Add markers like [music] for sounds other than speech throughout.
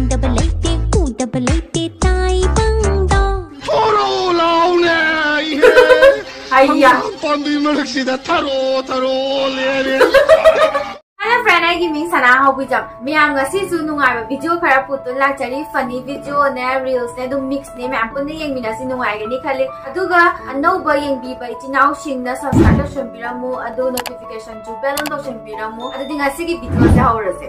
ಉಂಡಬಲೈತೆ ಕೂದಬಲೈತೆ ತಾಯಿ ಬಂದ Hello friend, I give me Sana Hobujam. Me am gasi su nungai ba video khara putun lak chari funny video ne reels ne dum mix ne me am kun yeng mina si nungai gani khali. Aduga anau ba yeng bi ba chinau shin na subscribe to shambiramu adu notification chu bell on to shambiramu adu dingasi ki video se haurase.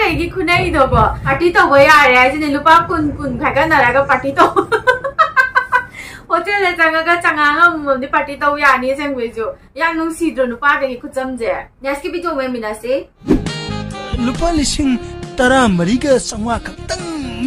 나래기 쿠나이 더버 파티 더버 야래 진짜 루파 쿤쿤 가가 나라가 파티 더버 어제는 장가가 장아가 뭔데 파티 더버 야니 생외죠 양농 시드로 루파 가기 쿠점제 야스키 비조 왜 미나세 루파 리싱 따라 머리가 상화 갑당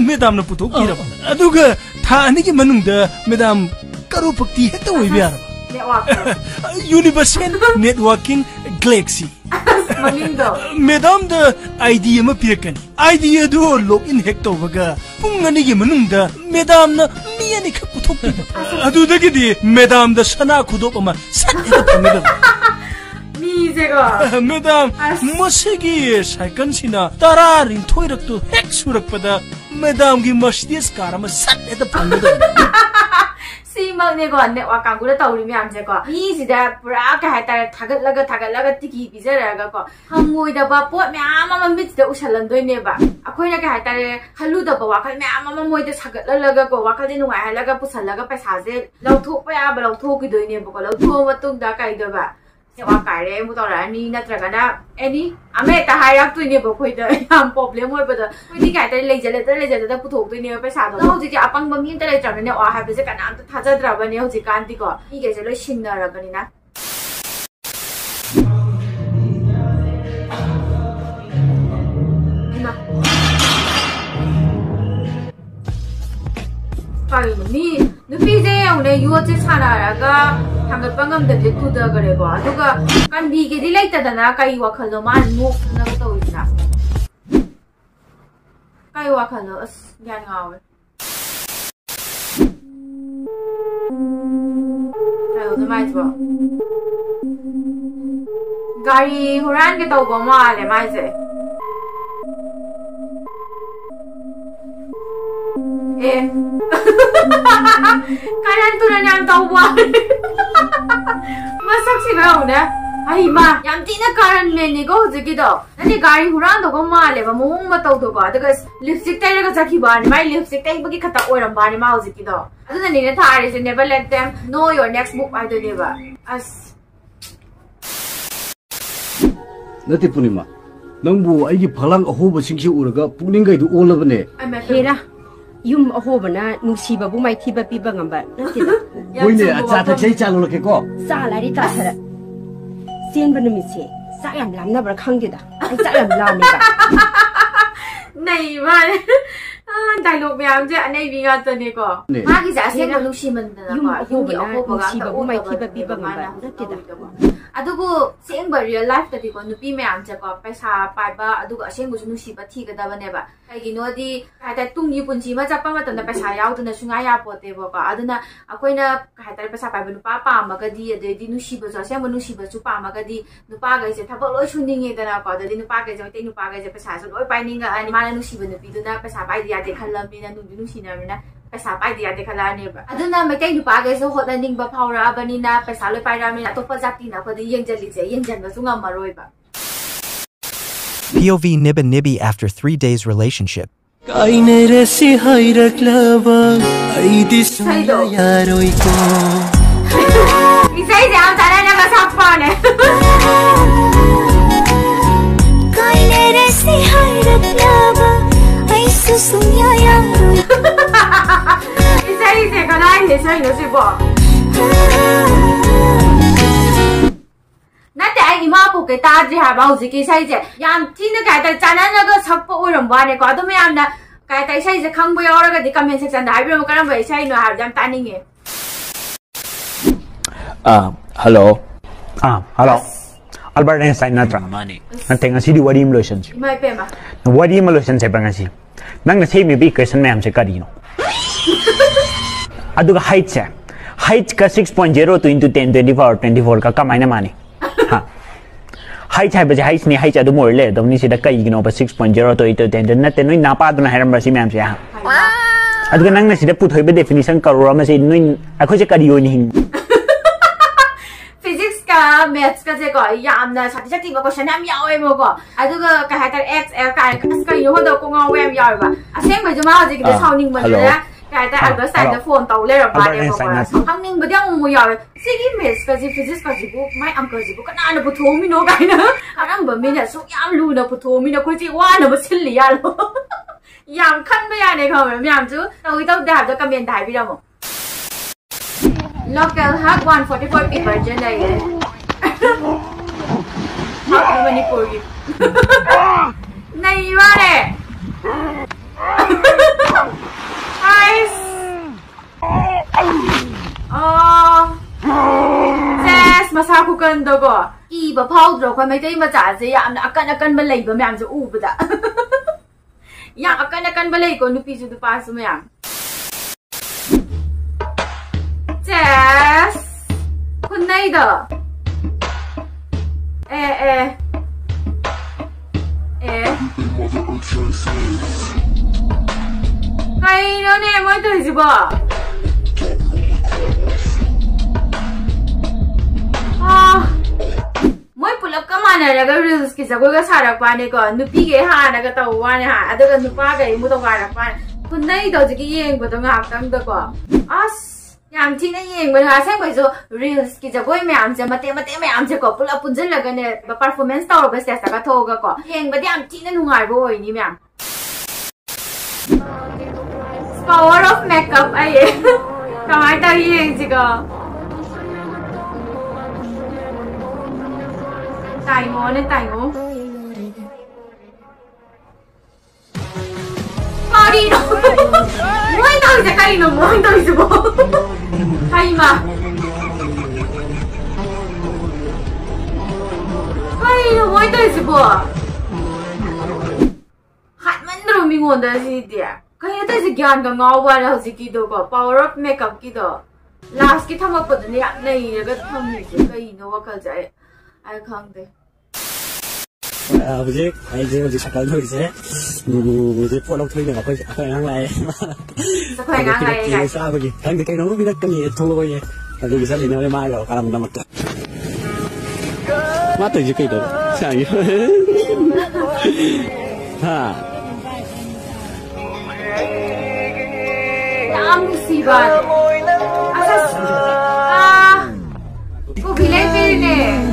메담 나 부터 기라 봐 아두가 다 아니기 만능다 메담 까루 박티 했다 오이비아라 Networking. [laughs] Universal Networking Galaxy. [laughs] Malindo. Madam da idea ma pirakan. Idea do login hack tawbaga pung ani gi manungda madam na mi ani kha puthokpida. [laughs] Adudagidi madam da sana khudop ama sat eda phamiga. 제가 매담 머시기 살건시나 따라 린토이럭도 핵수럭보다 매담기 머시디스 가라마 삿에다 방거든 ꯁꯤꯃꯛꯅꯦꯀꯣ network ꯀꯥꯡꯕꯨꯗ ꯇꯧꯔꯤ ꯃꯌꯥꯝꯁꯦꯀꯣ ꯃꯤꯁꯤꯗ ꯄꯨꯔꯥ ꯀꯩ ꯍꯥꯏꯇꯥꯔꯦ ꯊꯥꯒꯠꯂꯒ ꯊꯥꯒꯠꯂꯒ ꯇꯤꯀꯤ ꯄꯤꯖꯔꯒꯀꯣ ꯍꯪꯉꯣꯏꯗꯕ ꯄꯣꯠ ꯃꯌꯥꯝ ꯑꯃ ꯃꯤꯠꯁꯤꯗ ꯎꯁꯜꯍꯟꯗꯣꯏꯅꯦꯕ ꯑꯩꯈꯣꯏꯅ ꯀꯩ ꯍꯥꯏꯇꯥꯔꯦ ꯈꯜꯂꯨꯗꯕ ꯋꯥꯈꯜ ꯃꯌꯥꯝ ꯑꯃ ꯃꯣꯏꯗ ꯁꯥꯒꯠꯍꯜꯂꯒꯀꯣ ꯋꯥꯈꯜꯁꯦ ꯅꯨꯡꯉꯥꯏꯍꯜꯂꯒ ꯄꯨꯁꯜꯂꯒ ꯄꯩꯁꯥꯁꯦ ꯂꯧꯊꯣꯛꯄ ꯌꯥꯕ ꯂꯧꯊꯣꯛꯈꯤꯗꯣꯏꯅꯦꯕꯀꯣ ꯂꯧꯊꯣꯛꯑ ꯃꯇꯨꯡꯗ ꯀꯩꯗꯣꯏꯕ ꯅꯦꯠꯋꯥꯛ ꯀꯥꯏꯔꯦ ꯑꯃꯨꯛ ꯇꯧꯔꯛꯑꯅꯤ ꯅꯠꯇ꯭ꯔꯒꯅ ꯑꯦꯅꯤ ꯑꯃ ꯍꯦꯛꯇ ꯍꯥꯏꯔꯛꯇꯣꯏꯅꯦꯕ ꯑꯩꯈꯣꯏꯗ ꯌꯥꯝ ꯄ꯭ꯔꯣꯕ꯭ꯂꯦꯝ ꯑꯣꯏꯕꯗꯣ ꯑꯩꯈꯣꯏꯗꯤ ꯀꯩ ꯍꯥꯏꯇꯥꯔꯦ ꯂꯩꯖꯜꯂꯗ ꯂꯩꯖꯜꯂꯗ ꯄꯨꯊꯣꯛꯇꯣꯏꯅꯦꯕ ꯄꯩꯁꯥꯗꯣ ꯑꯗꯣ ꯍꯧꯖꯤꯛꯇꯤ ꯑꯄꯪꯕ ꯃꯤ ꯑꯝꯇ ꯂꯩꯇ꯭ꯔꯕꯅꯤꯅ ꯅꯦꯠꯋꯥꯛ ꯍꯥꯏꯕꯁꯦ ꯀꯅꯥꯝꯇ ꯊꯥꯖꯗ꯭ꯔꯕꯅꯦ ꯍꯧꯖꯤꯛꯀꯥꯟꯗꯤꯀꯣ ꯃꯤꯈꯩꯁꯦ ꯂꯣꯏ ꯁꯤꯡꯅꯔꯕꯅꯤꯅ 빠르고 미 눕히제 오늘 유어체 살아라가 한가 빵감들이 두더그래고 아두가 깐비게 딜라이트다나 아까 이 와칼로 많이 목나 또 있나 아까 이 와칼로 어스 미안 가올 아이고 좀 많이 좋아 가리 호란게 또 고마워 알레 마이제 Eh. Kanan tu dah yang tawar. Masak si bau dah. Ay ma, yam ti na karan ni go ji ki do. Nani gari huran do go ma le ba mong ma tau do ba. Daga lipstick tai daga jaki ba ni mai lipstick tai bagi khata oi ram ni ma ji ki do. Adu ni na tha never let them know your next book I do ne ba. As Nati Punima. ꯅꯪꯕꯨ ꯑꯩꯒꯤ ꯐꯂꯥꯡ ꯑꯍꯣꯕꯁꯤꯡꯁꯤ ꯎꯔꯒ ꯄꯨꯛꯅꯤꯡꯒꯩꯗꯨ ꯑꯣꯜꯂꯕꯅꯦ ꯍꯦꯔꯥ yum aho bana nusi babu mai thi bapi ba ngamba. [laughs] Na ti da goi ne acha ta sei chalu lake ko sa la ri ta thara sen ban mi se sa yam lam na bar khang de da ai sa yam lam ni ba này mà đại lục mèo chứ anh ấy bị ngạt tuần này có má cái giả xem là lúc xí mình là có dùng cái ô hô của gã tàu ô tàu là rất tuyệt ꯑꯗꯨꯕꯨ ꯁꯦꯡꯕ real ꯂꯥꯏꯐꯇꯗꯤꯀꯣ ꯅꯨꯄꯤ ꯃꯌꯥꯝꯁꯦꯀꯣ ꯄꯩꯁꯥ ꯄꯥꯏꯕ ꯑꯗꯨꯒ ꯑꯁꯦꯡꯕꯁꯨ ꯅꯨꯡꯁꯤꯕ ꯊꯤꯒꯗꯕꯅꯦꯕ ꯀꯩꯒꯤꯅꯣꯗꯤ ꯀꯩ ꯍꯥꯏꯇꯥꯔꯦ ꯇꯨꯡꯒꯤ ꯄꯨꯟꯁꯤ ꯑꯃ ꯆꯠꯄ ꯃꯇꯝꯗ ꯄꯩꯁꯥ ꯌꯥꯎꯗꯅ ꯁꯨꯡꯌꯥ ꯌꯥꯄꯣꯠꯇꯦꯕꯀꯣ ꯑꯗꯨꯅ ꯑꯩꯈꯣꯏꯅ ꯀꯩ ꯍꯥꯏꯇꯥꯔꯦ ꯄꯩꯁꯥ ꯄꯥꯏꯕ ꯅꯨꯄꯥ ꯄꯥꯝꯃꯒꯗꯤ ꯑꯗꯩꯗꯤ ꯅꯨꯡꯁꯤꯕꯁꯨ ꯑꯁꯦꯡꯕ ꯅꯨꯡꯁꯤꯕꯁꯨ ꯄꯥꯝꯃꯒꯗꯤ ꯅꯨꯄꯥꯈꯩꯁꯦ ꯊꯕꯛ ꯂꯣꯏ ꯁꯨꯅꯤꯡꯉꯦꯗꯅꯀꯣ ꯑꯗꯩꯗꯤ ꯅꯨꯄꯥꯈꯩꯁꯦ ꯃꯩꯇꯩ ꯅꯨꯄꯥꯈꯩꯁꯦ ꯄꯩꯁꯥꯁꯨ ꯂꯣꯏ ꯄꯥꯏꯅꯤꯡꯉꯛꯑꯅꯤ ꯃꯥꯅ ꯅꯨꯡꯁꯤꯕ ꯅꯨꯄꯤꯗꯨꯅ ꯄꯩꯁꯥ ꯄꯥꯏꯗ ꯌꯥꯗꯦ ꯈꯜꯂꯕꯅꯤꯅ ꯅꯨꯡꯗꯤ ꯅꯨꯡꯁꯤꯅꯔꯕꯅꯤꯅ ꯄꯩꯁꯥ ꯄꯥꯏꯗ ꯌꯥꯗꯦ ꯈꯜꯂꯛꯑꯅꯦꯕ ꯑꯗꯨꯅ ꯃꯩꯇꯩ ꯅꯨꯄꯥꯈꯩꯁꯨ ꯍꯣꯠꯅꯅꯤꯡꯕ ꯐꯥꯎꯔꯛꯑꯕꯅꯤꯅ ꯄꯩꯁꯥ ꯂꯣꯏ ꯄꯥꯏꯔꯛꯑꯕꯅꯤꯅ ꯑꯇꯣꯞꯄ ꯖꯥꯇꯤꯅ ꯑꯩꯈꯣꯏꯗ ꯌꯦꯡꯖꯜꯂꯤꯁꯦ ꯌꯦꯡꯖꯟꯕꯁꯨ ꯉꯝꯃꯔꯣꯏꯕ POV nib and nibby after three days relationship. 一生一世がないんでしょ、イノシンボ。ꯅꯠꯇꯦ ꯑꯩ ꯏꯃꯥ ꯄꯣꯛꯀꯦ ꯇꯥꯗ꯭ꯔꯤ ꯍꯥꯏꯕ ꯍꯧꯖꯤꯛꯀꯤ ꯏꯁꯩꯁꯦ ꯌꯥꯝ ꯊꯤꯅ ꯀꯩ ꯍꯥꯏꯇꯥꯔꯦ ꯆꯥꯟꯅꯅꯒ ꯁꯛꯄ ꯑꯣꯏꯔꯝꯕ ꯋꯥꯅꯦꯀꯣ ꯑꯗꯨ ꯃꯌꯥꯝꯅ ꯀꯩ ꯍꯥꯏꯇꯥꯔꯦ ꯏꯁꯩꯁꯦ ꯈꯪꯕ ꯌꯥꯎꯔꯒꯗꯤ ꯀꯃꯦꯟ ꯁꯦꯛꯁꯟꯗ ꯍꯥꯏꯕꯤꯔꯝꯃꯣ ꯀꯔꯝꯕ ꯏꯁꯩꯅꯣ ꯍꯥꯏꯕꯗꯣ ꯌꯥꯝ ꯇꯥꯅꯤꯡꯉꯦ ꯑꯥ ꯍꯜꯂꯣ ꯑꯥ ꯍꯜꯂꯣ ꯑꯜꯕꯔꯠ ꯑꯥꯏꯟꯁꯇꯥꯏꯟ ꯅꯠꯇ꯭ꯔꯥ ꯃꯥꯅꯤ ꯅꯠꯇꯦ ꯉꯁꯤꯗꯤ ꯋꯥꯔꯤ ꯑꯃ ꯂꯣꯏꯁꯟꯁꯤ ꯏꯃꯥ ꯏꯄꯦꯝꯃ ꯋꯥꯔꯤ ꯑꯃ ꯂꯣꯏꯁꯟꯁꯦꯕ ꯉꯁꯤ ꯅꯪꯅ ꯁꯦꯝꯃꯤꯕ ꯏꯀ꯭ꯋꯦꯁꯟ ꯃꯌꯥꯝꯁꯦ ꯀꯔꯤꯅꯣ अदुग हाइट से। हाइट का 6.0 तो ट्वेंटी फोर ट्वेंटी फोर का कमाइना माने। हाइट है बजे हाइट नहीं हाइट अदुम ओरले तो नि सिदा कई गिनो 6.0 तो इतो टेन न ते नहीं नापा दना हेरम बसी मैम से हाँ। अदुग नंग ने सिर्फ़ पुथोय बे डेफिनेशन करो में से नहीं अखो से करियो नहीं फिजिक्स का मैथ्स का जे या हमने साथी साथी बको का। हाइटर एक्स एल का का यो दो को बा के ꯀꯥꯏꯗ ꯑꯜꯕꯔꯠ ꯑꯥꯏꯟꯗ ꯐꯣꯟ ꯇꯧ ꯂꯩꯔꯝꯕ ꯍꯪꯅꯤꯡꯕꯗꯤ ꯑꯃꯨꯛ ꯑꯃꯨꯛ ꯌꯥꯎꯋꯦ ꯁꯤꯒꯤ ꯃꯦꯠꯁꯀꯁꯤ ꯐꯤꯖꯤꯛꯁꯀꯁꯤꯕꯨ ꯃꯥꯏ ꯑꯪꯀꯁꯤꯕꯨ ꯀꯅꯥꯅ ꯄꯨꯊꯣꯛꯑꯝꯃꯤꯅꯣ ꯀꯥꯏꯅ ꯀꯔꯝꯕ ꯃꯤꯅ ꯁꯨꯛ ꯌꯥꯝ ꯂꯨꯅ ꯄꯨꯊꯣꯛꯑꯝꯃꯤꯅꯣ ꯑꯩꯈꯣꯏꯁꯦ ꯋꯥꯅꯕ ꯁꯤꯜꯂꯤ ꯌꯥꯜꯂꯣ ꯌꯥꯝ ꯈꯟꯕ ꯌꯥꯅꯤ ꯈꯪꯕ꯭ꯔꯥ ꯃꯌꯥꯝꯁꯨ ꯇꯧꯏ ꯇꯧꯗꯦ ꯍꯥꯏꯕꯗꯣ ꯀꯃꯦꯟꯗ ꯍꯥꯏꯕꯤꯔꯝꯃꯣ local hug 144 paper dyan na yun. Hug na Manipuri. าคุกันดก็อีบะพาวดรก็ไม่ได้มาจ่าเสียอั ꯃꯥꯟꯅꯔꯒ ꯔꯤꯜꯁꯀꯤ ꯖꯒꯣꯏꯒ ꯁꯥꯔꯛꯄꯅꯦꯀꯣ ꯅꯨꯄꯤꯒꯤ ꯍꯥꯟꯅꯒ ꯇꯧꯕ ꯋꯥꯅꯦ ꯍꯥ ꯑꯗꯨꯒ ꯅꯨꯄꯥꯒꯩ ꯑꯃꯨꯛ ꯇꯧꯒꯥꯏꯔꯛꯄꯅꯦ ꯈꯨꯟꯅꯩꯗꯣ ꯍꯧꯖꯤꯛꯀꯤ ꯌꯦꯡꯕꯗꯣ ꯉꯥꯏꯍꯥꯛꯇꯪꯗꯀꯣ ꯑꯁ ꯌꯥꯝ ꯊꯤꯅ ꯌꯦꯡꯕꯅꯦ ꯑꯁꯦꯡꯕꯩꯁꯨ ꯔꯤꯜꯁꯀꯤ ꯖꯒꯣꯏ ꯃꯌꯥꯝꯁꯦ ꯃꯇꯦꯛ ꯃꯇꯦꯛ ꯃꯌꯥꯝꯁꯦꯀꯣ ꯄꯨꯂꯞ ꯄꯨꯟꯁꯤꯜꯂꯒꯅꯦ ꯄꯔꯐꯣꯔꯃꯦꯟꯁ ꯇꯧꯔꯕ ꯁ꯭ꯇꯦꯖꯇꯒ ꯊꯣꯛꯑꯒꯀꯣ ꯌꯦꯡꯕꯗꯤ ꯌꯥꯝ ꯊꯤꯅ ꯅꯨꯡꯉꯥꯏꯕ ꯑꯣꯏꯅꯤ ꯃꯌꯥꯝ ꯄꯋꯔ ꯑꯣꯐ ꯃꯦꯀꯞ ꯑꯩ ꯀꯃꯥꯏꯅ ꯇꯧꯏ ꯌꯦꯡꯁꯤꯀꯣ tài ngô lên tài ngô パーリーの燃えたんじゃかりの？燃えたんすもタイマーパーリーの燃えたんすもはい、まんどろみごんだしって。や。かやたしギャンがなおばらはじきどこ、パワーアップメイクアップきど。ラスキーたまっぽでね、やんないやがたまにきどいの。わかるじゃえ。ai không thì ꯍꯧꯖꯤꯛ ꯑꯩꯁꯦ ꯍꯧꯖꯤꯛ ꯁꯥꯏꯀꯜ ꯊꯧꯔꯤꯁꯦ ꯍꯧꯖꯤꯛ ꯄꯣꯠ ꯂꯧꯊꯣꯛꯏꯅꯦꯕ ꯑꯩꯈꯣꯏ ꯑꯩꯈꯣꯏ ꯑꯉꯥꯡ ꯂꯥꯛꯑꯦ ꯑꯩꯈꯣꯏ ꯑꯉꯥꯡ ꯂꯥꯛꯑꯦ ꯆꯥꯕꯒꯤ ꯈꯪꯗꯦ ꯀꯩꯅꯣꯝꯒ ꯄꯤꯔꯛꯀꯅꯤ ꯊꯣꯛꯂꯛꯑꯣꯏꯌꯦ ꯑꯗꯨꯒꯤ ꯆꯠꯂꯤꯅꯦ ꯃꯥꯒ ꯀꯔꯝꯕꯅꯃꯛꯇ má từ dưới cây được sao vậy ha Ang sibat. Asas. Ah. Ubilay din eh.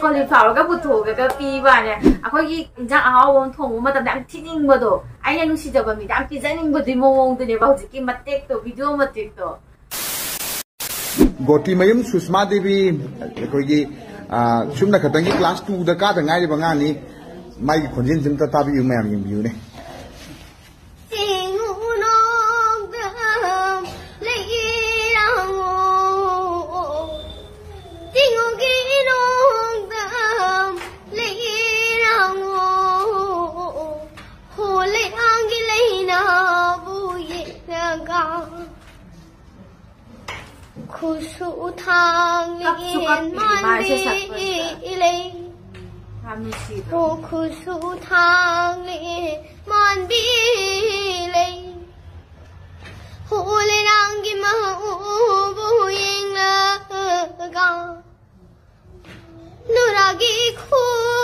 ꯀꯣꯂꯤ ꯐꯥꯎꯔꯒ ꯄꯨꯊꯣꯛꯑꯒ ꯄꯤꯕ ꯋꯥꯅꯦ ꯑꯩꯈꯣꯏꯒꯤ ꯏꯟꯖꯥꯡ ꯑꯍꯥꯎꯕ ꯑꯃ ꯊꯣꯡꯕ ꯃꯇꯝꯗ ꯌꯥꯝ ꯊꯤꯅꯤꯡꯕꯗꯣ ꯑꯩꯅ ꯅꯨꯡꯁꯤꯖꯕ ꯃꯤꯗ ꯌꯥꯝ ꯄꯤꯖꯅꯤꯡꯕꯗꯨꯒꯤ ꯃꯑꯣꯡꯗꯨꯅꯦꯕ ꯍꯧꯖꯤꯛꯀꯤ ꯃꯇꯦꯛꯇꯣ ꯚꯤꯗꯤꯑꯣ ꯃꯇꯦꯛꯇꯣ ꯒꯣꯇꯤꯃꯌꯨꯝ ꯁꯨꯁꯃꯥ ꯗꯦꯕꯤ ꯑꯩꯈꯣꯏꯒꯤ ꯁꯨꯝꯅ ꯈꯛꯇꯪꯒꯤ ꯀ꯭ꯂꯥꯁ ꯇꯨꯗ ꯀꯥꯗ ꯉꯥꯏꯔꯤꯕ ꯑꯉꯥꯡꯅꯤ ꯃꯥꯒꯤ ꯈꯣꯟꯖꯦꯜꯁꯤꯝꯇ ꯇꯥꯕꯤꯌꯨ ꯃꯌꯥꯝ ꯌꯦꯡꯕꯤꯌꯨꯅꯦ 구수탕인 만비일레 구수탕인 만비일레 홀랑기 마우부잉라가 누라기 쿠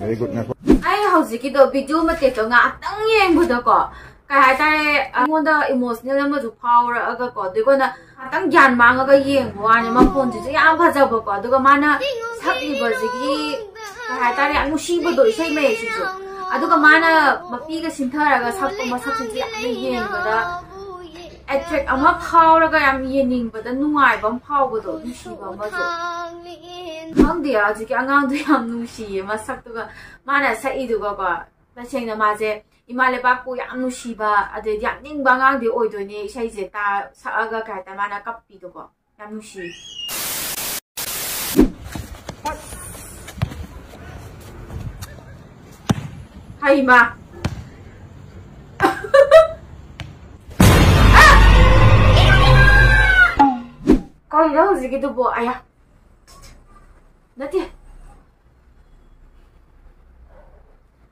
Very good na po. Ay, hawsi kito video matito nga at ang yang buta ko. Kaya hai tay ngon da emotional na mazu power aga ko. Dugo na atang gyan ma nga yang bo ani ma phone ji ya ba ja bo ko. Dugo ma na sak ni ba ji ki. Kaya hai tay ang mushi bo do sai me ji. Adugo ma na mapi ga sin thara ga sak ko ma sak ji ya me yang da. attract ama phao ra ga yam ye ning ba da nuai bam phao go do ni si ba ma zo hang dia ji ki angang de yam nu si ye ma sak to ga ma na sa i du ga ba ba cheng na ma je ima le ba ko yam nu si ba a de yam ning ba ngang de oi do ni sai je ta sa ga ka ta ma na kap pi do ga yam nu si hai ma. ꯍꯩꯃꯥ ꯀꯩꯅꯣ ꯍꯧꯖꯤꯛꯀꯤꯗꯨꯕꯣ ꯑꯌꯥ ꯅꯠꯇꯦ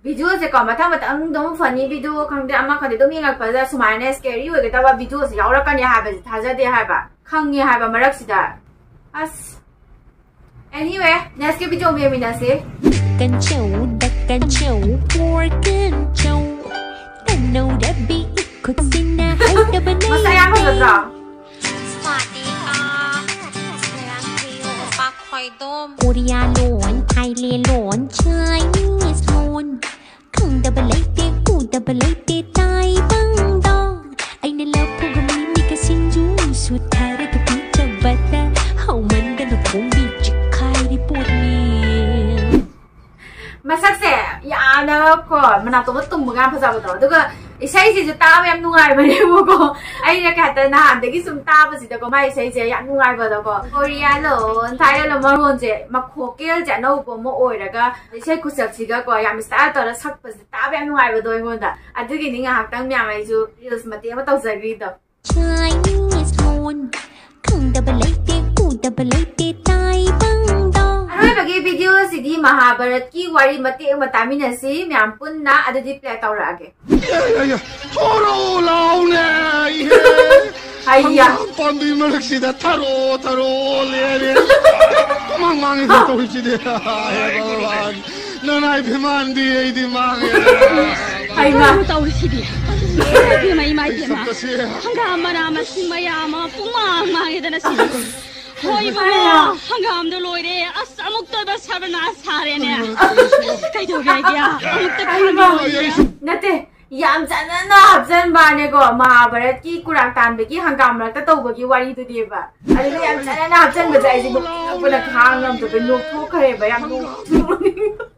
ꯚꯤꯗꯤꯑꯣꯁꯦ ꯀꯣ ꯃꯊꯪ ꯃꯊꯪ ꯑꯗꯨꯝ ꯐꯅꯤ video ꯈꯪꯗꯦ ꯑꯃ ꯈꯪꯗꯦ ꯑꯗꯨꯝ ꯌꯦꯡꯉꯛꯄꯗ ꯁꯨꯃꯥꯏꯅ ꯁ꯭ꯀꯦꯔꯤ ꯑꯣꯏꯒꯗꯕ ꯚꯤꯗꯤꯑꯣꯁꯦ ꯌꯥꯎꯔꯛꯀꯅꯤ ꯍꯥꯏꯕꯁꯦ ꯊꯥꯖꯗꯦ ꯍꯥꯏꯕ ꯈꯪꯉꯦ ꯍꯥꯏꯕ ꯃꯔꯛꯁꯤꯗ ꯑꯁ anyway next ꯚꯤꯗꯤꯑꯣ ꯑꯃ ꯌꯦꯡꯃꯤꯟꯅꯁꯤ Cần châu đặc cần châu for cần châu Cần nâu đã bị ít khuất xin na hay đã bên đây Korean loan, Thailand loan, Chinese loan. Kung double A, they go double A, they die bang dong. I know love for me, make a sin you, so tired of the beach of butter. How man gonna go beach, Kairi put me. Masak saya, ya ada kok. Menatap tumbuhan pesawat itu. ꯏꯁꯩꯁꯤꯁꯨ ꯇꯥꯕ ꯌꯥꯝ ꯅꯨꯡꯉꯥꯏꯕꯅꯦꯕꯀꯣ ꯑꯩꯅ ꯀꯩ ꯍꯥꯏꯇꯥꯔꯦ ꯅꯍꯥꯟꯗꯒꯤ ꯁꯨꯝ ꯇꯥꯕꯁꯤꯗꯀꯣ ꯃꯥꯏ ꯏꯁꯩꯁꯦ ꯌꯥꯝ ꯅꯨꯡꯉꯥꯏꯕꯗꯀꯣ ꯀꯣꯔꯤꯌꯥ ꯂꯣꯟ ꯊꯥꯏꯂꯦꯟ ꯃꯔꯣꯟꯁꯦ ꯃꯈꯣꯀꯦꯜꯁꯦ ꯑꯅꯧꯕ ꯑꯃ ꯑꯣꯏꯔꯒ ꯏꯁꯩ ꯈꯨꯁꯛꯁꯤꯒꯀꯣ ꯌꯥꯝ ꯏꯁꯇꯥꯏꯜ ꯇꯧꯔ ꯁꯛꯄꯁꯦ ꯇꯥꯕ ꯌꯥꯝ ꯅꯨꯡꯉꯥꯏꯕꯗꯣ ꯑꯩꯉꯣꯟꯗ ꯑꯗꯨꯒꯤꯅꯤ ꯉꯥꯏꯍꯥꯛꯇꯪ ꯃꯌꯥꯝ ꯑꯩꯁꯨ ꯔꯤꯜꯁ ꯃꯇꯦꯛ ꯑꯃ ꯇꯧꯖꯈ꯭ꯔꯤꯗꯣ Chinese lộn Không đã bà lấy video सिदी महाभारत की वारी मते मतामिन से म्याम पुन्ना अददि प्ले तौर आगे थोरो लाउ ने हाइया पंदी मलक सिदा थरो थरो ले ले मांग मांग से तो हिची दे हे भगवान ननाई भिमान दी ए दी मांग आई मा तो हिची दे भिमाई माई भिमा हंगा मना मसिमया मा पुमा मांगे दना सिदा Hoi baya, hangam de loire, as amuk to bas habna sare ne. Kai do gaya kya? Amuk to kai ba. Nate, yam jana na habjan ba ne go Mahabharat ki kurang tan be ki hangam rakta to ba ki wari to de ba. Are ne yam jana na habjan ba jai ji bu. Bu la khang lam to be nok tho khare ba yam nok.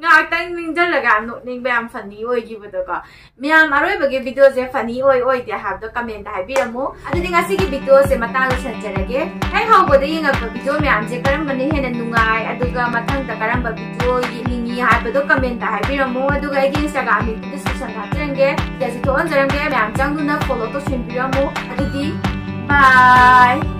ꯉꯥꯏꯍꯥꯛꯇꯪ ꯅꯤꯡꯁꯤꯜꯂꯒ ꯌꯥꯝ ꯅꯣꯛꯅꯤꯡꯕ ꯌꯥꯝ ꯐꯅꯤ ꯑꯣꯏꯈꯤꯕꯗꯣꯀꯣ ꯃꯌꯥꯝ ꯑꯔꯣꯏꯕꯒꯤ ꯚꯤꯗꯤꯑꯣꯁꯦ ꯐꯅꯤ ꯑꯣꯏ ꯑꯣꯏꯗꯦ ꯍꯥꯏꯕꯗꯣ ꯀꯃꯦꯟꯇ ꯍꯥꯏꯕꯤꯔꯝꯃꯨ ꯑꯗꯨꯗꯤ ꯉꯁꯤꯒꯤ ꯚꯤꯗꯤꯑꯣꯁꯦ ꯃꯇꯥꯡ ꯂꯣꯏꯁꯤꯟꯖꯔꯒꯦ ꯍꯦꯛ ꯍꯧꯕꯗ ꯌꯦꯡꯉꯛꯄ ꯚꯤꯗꯤꯑꯣ ꯃꯌꯥꯝꯁꯦ ꯀꯔꯝꯕꯅ ꯍꯦꯟꯅ ꯅꯨꯡꯉꯥꯏ ꯑꯗꯨꯒ ꯃꯊꯪꯗ ꯀꯔꯝꯕ ꯚꯤꯗꯤꯑꯣ ꯌꯦꯡꯅꯤꯡꯉꯤ ꯍꯥꯏꯕꯗꯣ ꯀꯃꯦꯟꯇ ꯍꯥꯏꯕꯤꯔꯝꯃꯨ ꯑꯗꯨꯒ ꯑꯩꯒꯤ ꯏꯟꯁꯇꯥꯒ꯭ꯔꯥꯝ ꯂꯤꯡꯛ ꯗꯤꯁꯀ꯭ꯔꯤꯞꯁꯟꯗ ꯍꯥꯞꯆꯔꯝꯒꯦ ꯁꯤꯗꯁꯨ ꯊꯣꯛꯍꯟꯖꯔꯝꯒꯦ ꯃꯌꯥꯝ ꯆꯪꯗꯨꯅ ꯐꯣꯂꯣ ꯇꯧꯁꯤꯟꯕꯤꯔꯝꯃꯨ ꯑꯗꯨꯗꯤ ꯕꯥꯏ